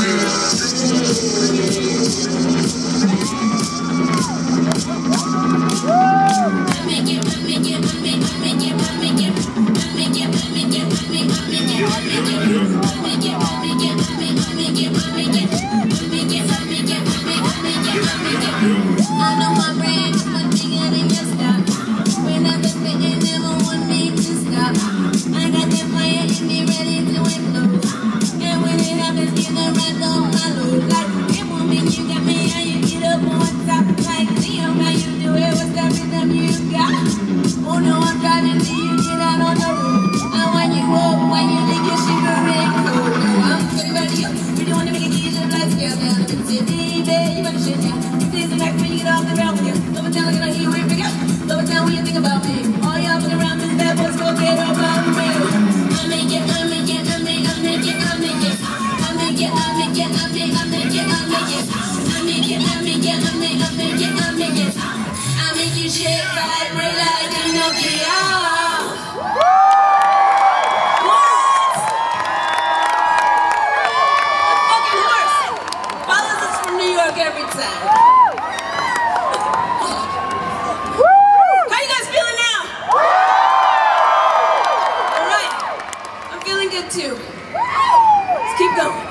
Make it I make it, I make it, I make it, I make it. vibrate The fucking horse follows us from New York every time. How you guys feeling now? All right, I'm feeling good too. Let's keep going.